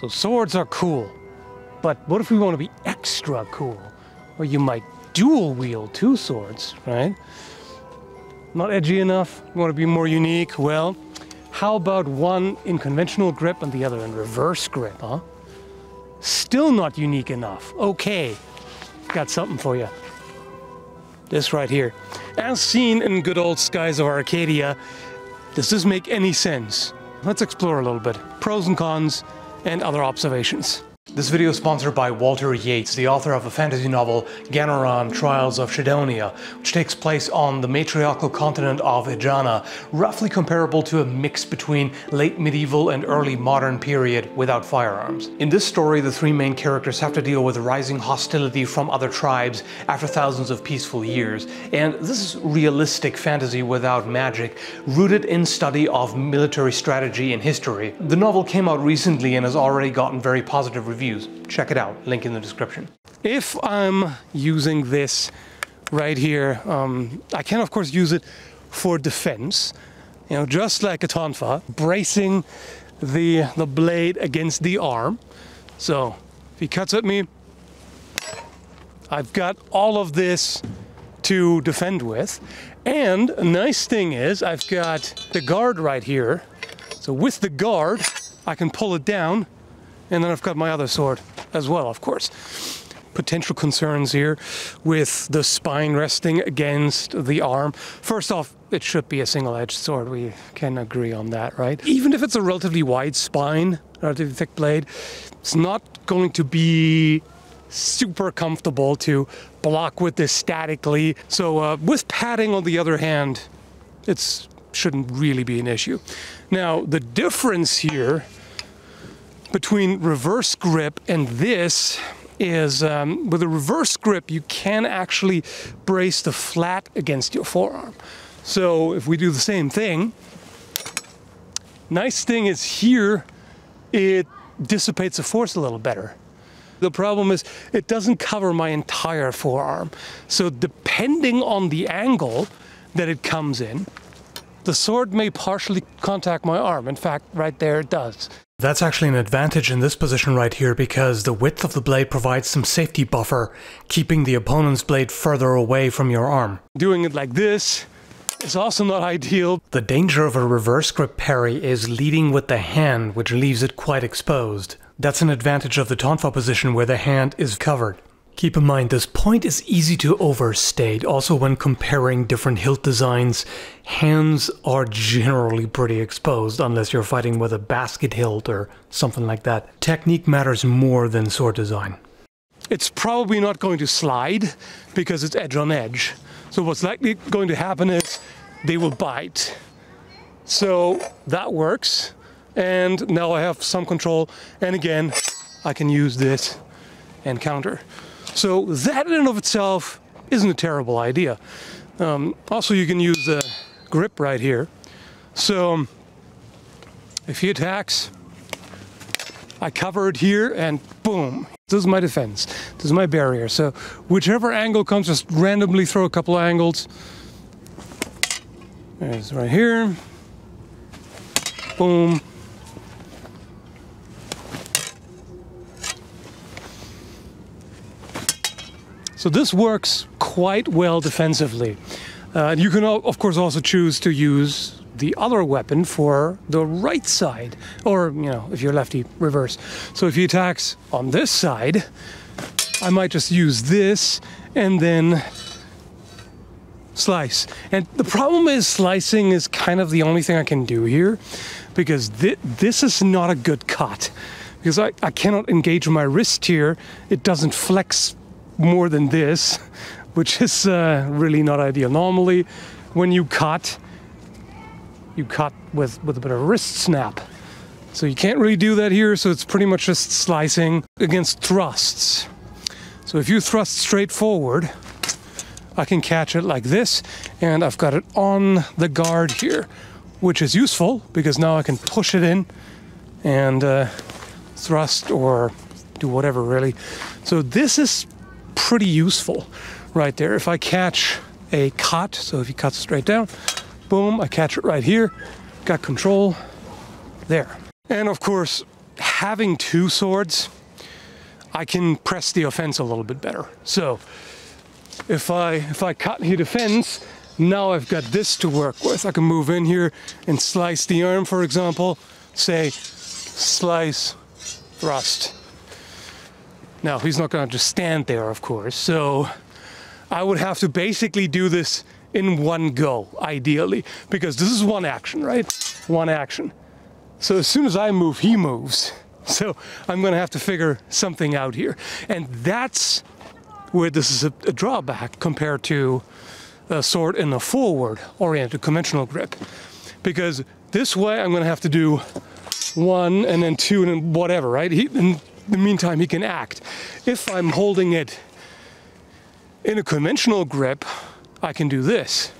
So swords are cool. But what if we want to be extra cool? Well, you might dual wield two swords, right? Not edgy enough? Want to be more unique? Well, how about one in conventional grip and the other in reverse grip, huh? Still not unique enough. Okay, got something for you. This right here. As seen in good old skies of Arcadia, does this make any sense? Let's explore a little bit. Pros and cons and other observations. This video is sponsored by Walter Yeates, the author of a fantasy novel, Ganoran Trials of Chadonia, which takes place on the matriarchal continent of Ejana, roughly comparable to a mix between late medieval and early modern period without firearms. In this story, the three main characters have to deal with rising hostility from other tribes after thousands of peaceful years, and this is realistic fantasy without magic, rooted in study of military strategy and history. The novel came out recently and has already gotten very positive reviews reviews. Check it out, link in the description. If I'm using this right here, um, I can of course use it for defense, you know, just like a tonfa, bracing the, the blade against the arm. So if he cuts at me, I've got all of this to defend with. And a nice thing is I've got the guard right here. So with the guard, I can pull it down and then I've got my other sword as well, of course. Potential concerns here with the spine resting against the arm. First off, it should be a single-edged sword. We can agree on that, right? Even if it's a relatively wide spine, relatively thick blade, it's not going to be super comfortable to block with this statically. So uh, with padding, on the other hand, it shouldn't really be an issue. Now, the difference here between reverse grip and this is um, with a reverse grip, you can actually brace the flat against your forearm. So if we do the same thing, nice thing is here, it dissipates the force a little better. The problem is it doesn't cover my entire forearm. So depending on the angle that it comes in, the sword may partially contact my arm. In fact, right there it does. That's actually an advantage in this position right here because the width of the blade provides some safety buffer, keeping the opponent's blade further away from your arm. Doing it like this is also not ideal. The danger of a reverse grip parry is leading with the hand, which leaves it quite exposed. That's an advantage of the tonfa position where the hand is covered. Keep in mind, this point is easy to overstate. Also, when comparing different hilt designs, hands are generally pretty exposed unless you're fighting with a basket hilt or something like that. Technique matters more than sword design. It's probably not going to slide because it's edge on edge. So what's likely going to happen is they will bite. So that works. And now I have some control. And again, I can use this and counter. So that in and of itself isn't a terrible idea. Um, also, you can use the grip right here. So um, if he attacks, I cover it here and boom. This is my defense. This is my barrier. So whichever angle comes, just randomly throw a couple of angles. There's right here. Boom. So this works quite well defensively. Uh, you can, of course, also choose to use the other weapon for the right side, or, you know, if you're lefty, reverse. So if he attacks on this side, I might just use this and then slice. And the problem is slicing is kind of the only thing I can do here because th this is not a good cut because I, I cannot engage my wrist here. It doesn't flex more than this, which is uh, really not ideal. Normally, when you cut, you cut with, with a bit of wrist snap. So you can't really do that here, so it's pretty much just slicing against thrusts. So if you thrust straight forward, I can catch it like this, and I've got it on the guard here, which is useful because now I can push it in and uh, thrust or do whatever really. So this is pretty useful right there. If I catch a cut, so if you cut straight down, boom, I catch it right here, got control there. And of course, having two swords, I can press the offense a little bit better. So if I if I cut here defense, now I've got this to work with. I can move in here and slice the arm, for example. Say, slice, thrust. Now he's not going to just stand there, of course. So I would have to basically do this in one go, ideally, because this is one action, right? One action. So as soon as I move, he moves. So I'm going to have to figure something out here. And that's where this is a, a drawback compared to a sword in a forward oriented conventional grip. Because this way I'm going to have to do one and then two and then whatever, right? He, in the meantime, he can act. If I'm holding it in a conventional grip, I can do this.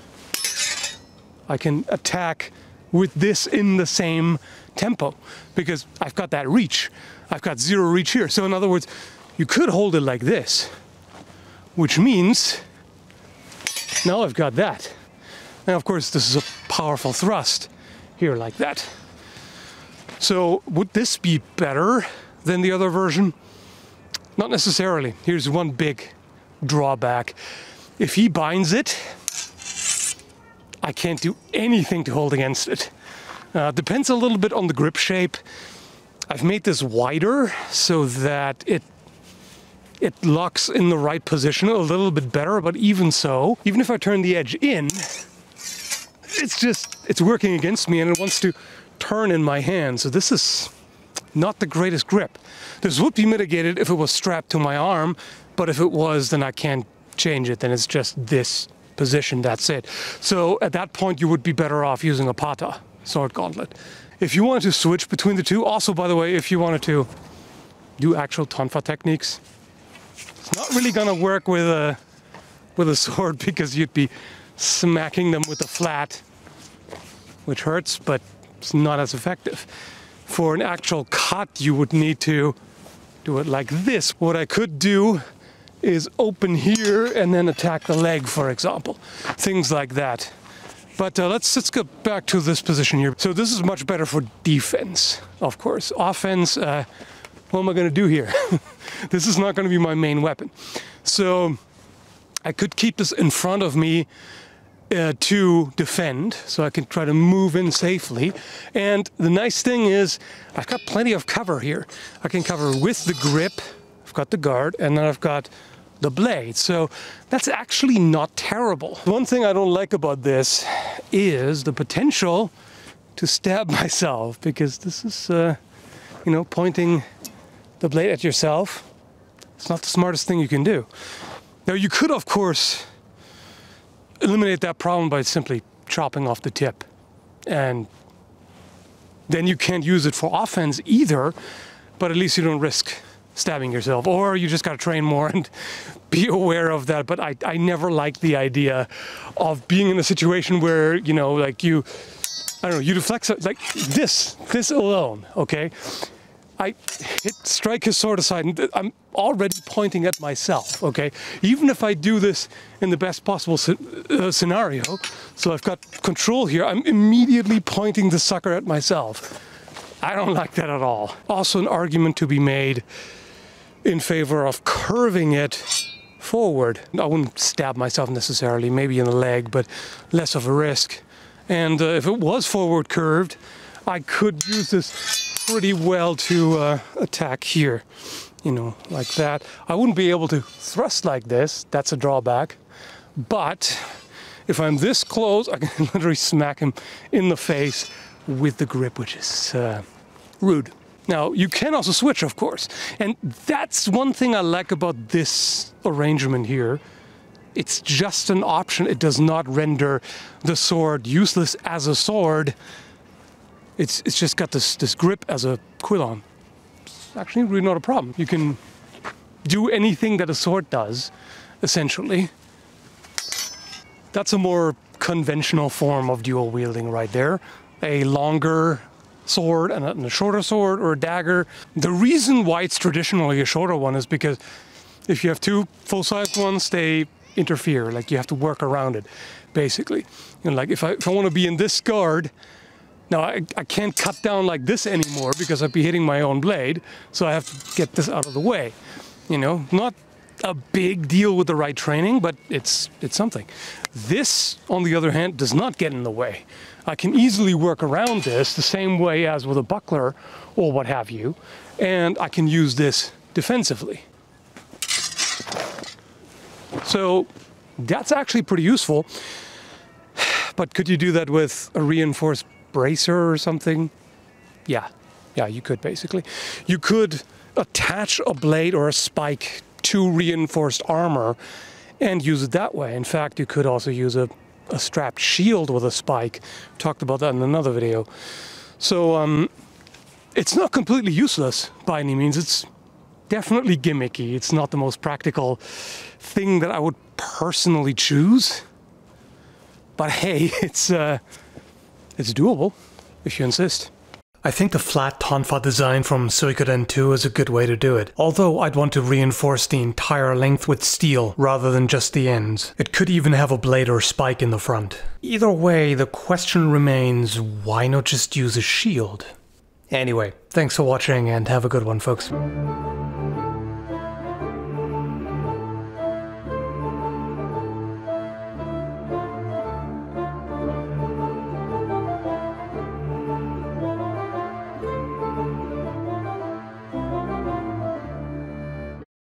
I can attack with this in the same tempo because I've got that reach. I've got zero reach here. So in other words, you could hold it like this, which means now I've got that. Now, of course, this is a powerful thrust here like that. So would this be better than the other version? Not necessarily. Here's one big drawback. If he binds it, I can't do anything to hold against it. Uh, depends a little bit on the grip shape. I've made this wider so that it it locks in the right position a little bit better, but even so, even if I turn the edge in, it's just, it's working against me and it wants to turn in my hand. So this is not the greatest grip. This would be mitigated if it was strapped to my arm, but if it was, then I can't change it. Then it's just this position, that's it. So at that point, you would be better off using a pata sword gauntlet. If you wanted to switch between the two, also by the way, if you wanted to do actual tonfa techniques, it's not really gonna work with a with a sword because you'd be smacking them with the flat, which hurts, but it's not as effective. For an actual cut, you would need to do it like this. What I could do is open here and then attack the leg, for example. Things like that. But uh, let's let's go back to this position here. So this is much better for defense, of course. Offense, uh, what am I going to do here? this is not going to be my main weapon. So I could keep this in front of me uh, to defend, so I can try to move in safely. And the nice thing is, I've got plenty of cover here. I can cover with the grip, I've got the guard, and then I've got the blade. So that's actually not terrible. One thing I don't like about this is the potential to stab myself because this is, uh, you know, pointing the blade at yourself. It's not the smartest thing you can do. Now you could, of course, eliminate that problem by simply chopping off the tip and then you can't use it for offense either, but at least you don't risk stabbing yourself, or you just got to train more and be aware of that. But I, I never liked the idea of being in a situation where, you know, like you, I don't know, you deflect, like this, this alone, okay? I hit, strike his sword aside, and I'm already pointing at myself, okay? Even if I do this in the best possible uh, scenario, so I've got control here, I'm immediately pointing the sucker at myself. I don't like that at all. Also an argument to be made in favor of curving it forward. I wouldn't stab myself necessarily, maybe in the leg, but less of a risk. And uh, if it was forward curved, I could use this pretty well to uh, attack here, you know, like that. I wouldn't be able to thrust like this, that's a drawback. But if I'm this close, I can literally smack him in the face with the grip, which is uh, rude. Now, you can also switch, of course. And that's one thing I like about this arrangement here. It's just an option. It does not render the sword useless as a sword. It's, it's just got this, this grip as a quillon. It's actually really not a problem. You can do anything that a sword does, essentially. That's a more conventional form of dual wielding right there. A longer sword and a, and a shorter sword or a dagger. The reason why it's traditionally a shorter one is because if you have two full-sized ones, they interfere. Like you have to work around it, basically. You know, like if I if I want to be in this guard, Now I, I can't cut down like this anymore because I'd be hitting my own blade, so I have to get this out of the way. You know, not a big deal with the right training, but it's it's something. This, on the other hand, does not get in the way. I can easily work around this the same way as with a buckler or what have you, and I can use this defensively. So that's actually pretty useful. But could you do that with a reinforced bracer or something? Yeah, yeah, you could basically. You could attach a blade or a spike to reinforced armor and use it that way. In fact, you could also use a, a strapped shield with a spike. Talked about that in another video. So um, it's not completely useless by any means. It's definitely gimmicky. It's not the most practical thing that I would personally choose. But hey, it's uh, it's doable if you insist. I think the flat tonfa design from Suikoden 2 is a good way to do it, although I'd want to reinforce the entire length with steel rather than just the ends. It could even have a blade or spike in the front. Either way, the question remains, why not just use a shield? Anyway, thanks for watching and have a good one folks.